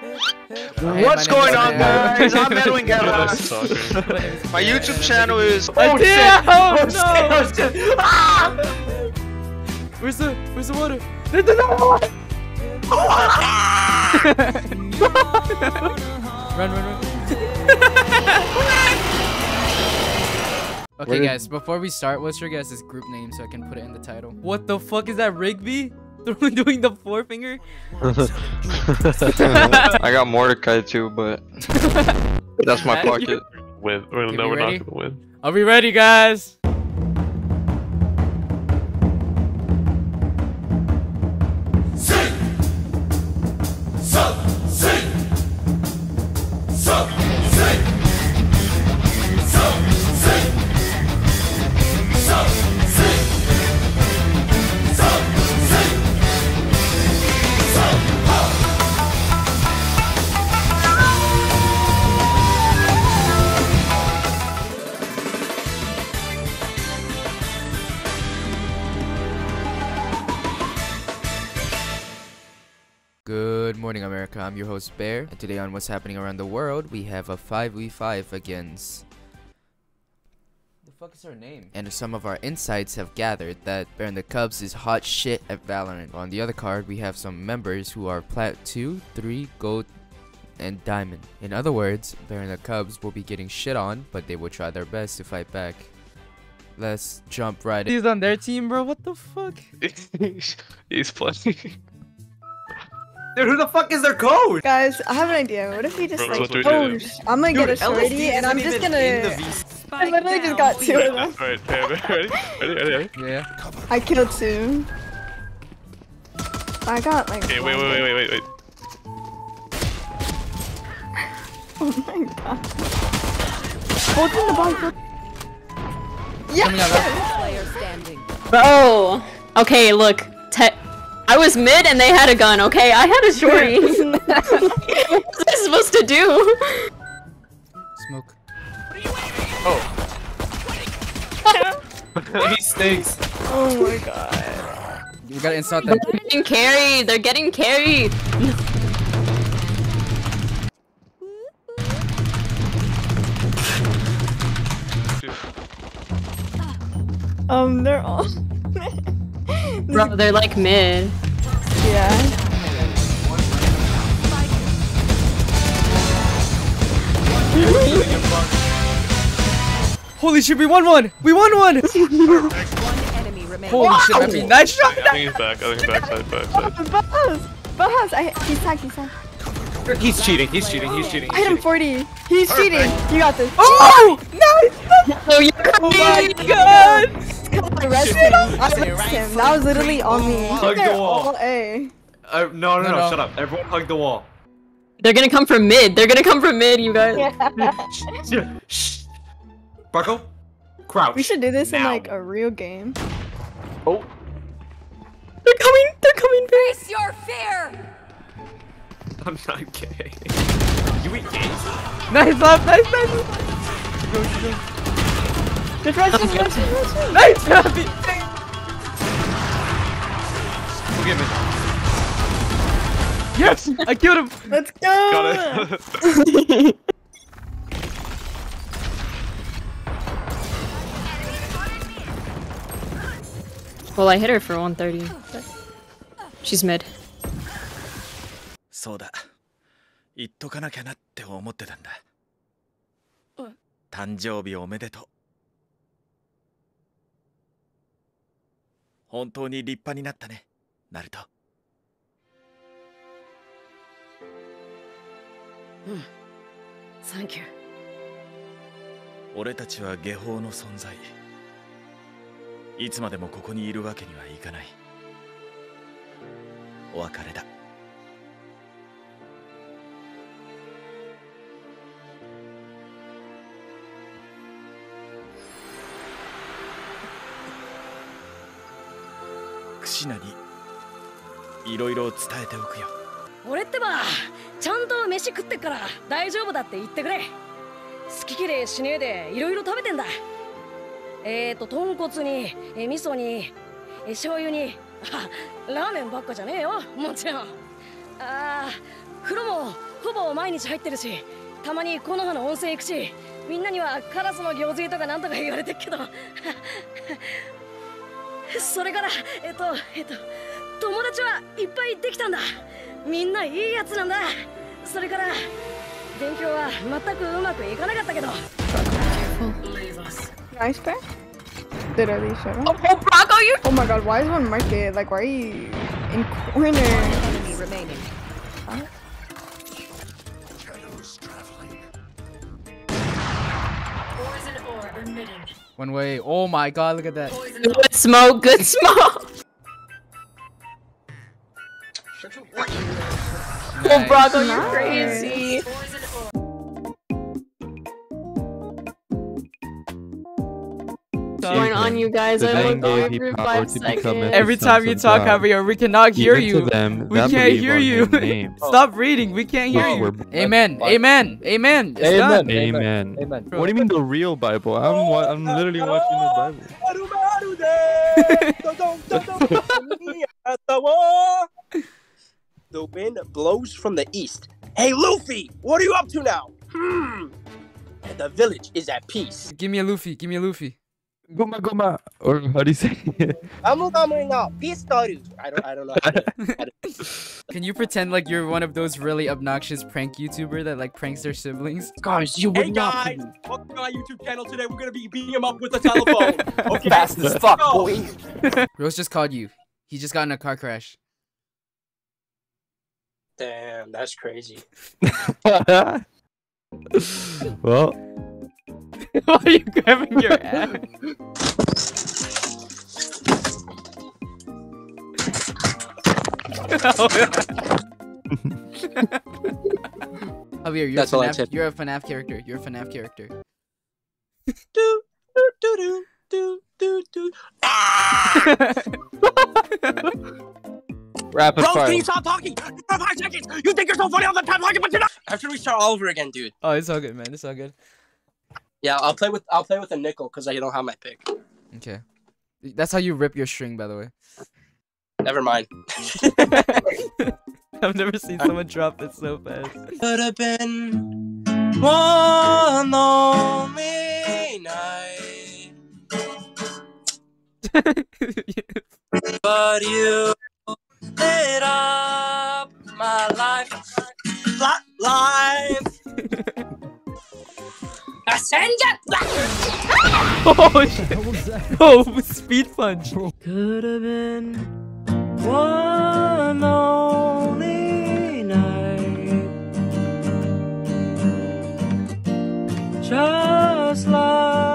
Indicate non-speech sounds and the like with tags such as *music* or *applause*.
What's going on, guys? I'm Edwin Guerra. That's so great. My YouTube channel is. *laughs* Oh, damn! Oh, no! Oh! *laughs* Ah! Where's the Where's the water? There's the *laughs* run, run, run. okay, guys. Before we start, what's your guys' group name so I can put it in the title? What the fuck is that, Rigby? *laughs* Doing the forefinger? *laughs* I got Mordecai too, but *laughs* that's my pocket. Win. We're, no, we we're ready? not gonna win. Are we ready, guys? Good morning, America. I'm your host, Bear. And today on What's Happening Around the World, we have a 5v5 against. The fuck is her name? And some of our insights have gathered that Bear and the Cubs is hot shit at Valorant. On the other card, we have some members who are Plat 2, 3, Gold, and Diamond. In other words, Bear and the Cubs will be getting shit on, but they will try their best to fight back. Let's jump right in. He's on their team, bro. What the fuck? *laughs* He's playing. Dude, who the fuck is their code? Guys, I have an idea. What if we just Bro, like, what we oh, I'm gonna get a Dude, shorty and I'm just even in the gonna. V- I literally just got two of them. Alright, ready, ready, ready, ready, ready? Yeah. I killed two. I got like. Okay, wait, wait, wait, wait, wait, wait. *laughs* Oh my god. Both in the box. Coming out, Yeah. Bro. Okay, look. Te- I was mid and they had a gun, okay? I had a shorty. *laughs* *laughs* what was I supposed to do? Smoke. Oh. *laughs* he stinks. Oh my god. We gotta insult them. They're getting carried. They're getting carried. Um, they're all. Bro, they're like mid. yeah. *laughs* Holy shit, we won one! We won one! *laughs* Holy shit, Matthew. Nice shot! I think he's back. I think he's back side, back side. *laughs* Bahas! Bahas! I, he's tagged, he's tagged. He's cheating. He's cheating. He's cheating. I He's hit him 40. He's cheating. You got this. Oh! Nice! Oh, you're Oh my crazy. god! *laughs* I rest him. I rest him. That was literally on me. Hug the They're wall. all A. Uh, no, no, No, no, no. Shut up. Everyone hug the wall. They're gonna come from mid. They're gonna come from mid, you guys. *laughs* Shh. Buckle. Crouch. We should do this in like a real game. Oh. They're coming. They're coming. Face your fear! I'm not gay. You eat gays? Nice love, nice, nice! Just rush, just rush, just rush. Nice, Matthew! Forgive me. Yes! I killed him! Let's go. Got it. *laughs* Well, I hit her for 130. but She's mid. そうだ言っとかなきゃなって思ってたんだ誕生日おめでとう 本当に立派になったね。ナルト。サンキュー。俺たちは下法の存在。いつまでもここにいるわけにはいかない。お別れだシナにいろいろ伝えておくよ。俺ってばちゃんと飯食ってっから大丈夫だって言ってくれ。好き嫌いしねえでいろいろ食べてんだ。えーと豚骨にえ味噌にえ醤油にあラーメンばっかじゃねえよ。もちろん。あー風呂もほぼ毎日入ってるしたまに木の葉の温泉行くしみんなにはカラスの行水とかなんとか言われてっけど。それからえっとえっと友達はいっぱいできたんだみんないいやつなんだそれから勉強は全くうまくいかなかったけど Nice guy. Literally, shut up. Oh, Bravo, you Oh my god, why is one market? Like, why are you in corners? One way. Oh my god, look at that. Good smoke, good smoke. Oh, Nice. Brago, you're Nice. Crazy. Going on, you guys. I thing look gave every five seconds. Every time you talk, Javier, we cannot hear you. Them, We can't hear you. Stop reading. We can't hear you. we're- Amen. Amen. Amen. Amen. Amen. What do you mean the real Bible? I'm I'm literally watching the Bible. the wind blows from the east. Hey, Luffy, what are you up to now? Hmm. And the village is at peace. Give me a Luffy. Give me a Luffy. Guma guma. Or how do you say it? Gamu gamu no peace story. I don't, I don't know. How to, *laughs* Can you pretend like you're one of those really obnoxious prank YouTuber that like pranks their siblings? guys, you would hey guys, welcome to my YouTube channel. Today we're gonna be beating him up with a telephone. *laughs* Okay, fast as fuck, boy. *laughs* Rose just called you. He just got in a car crash. Damn, that's crazy. well, *laughs* Why are you grabbing your *laughs* ass? Oh, Javier, you're That's a all I FNAF, said. you're a FNAF character. You're a FNAF character. do do do do do do do. rapid Bro, fire. can you stop talking? You have five seconds. You think you're so funny all the time, talking, but you're not. After we start all over again, dude. oh, it's all good, man. It's all good. Yeah, I'll play with I'll play with a nickel because I don't have my pick. Okay. That's how you rip your string, by the way. Never mind. *laughs* *laughs* I've never seen someone drop it so fast. Could have been one lonely night, *laughs* but you lit up my life, li- life. Senja! oh shit! What was that? Oh, speed punch! Could have been one only night Just like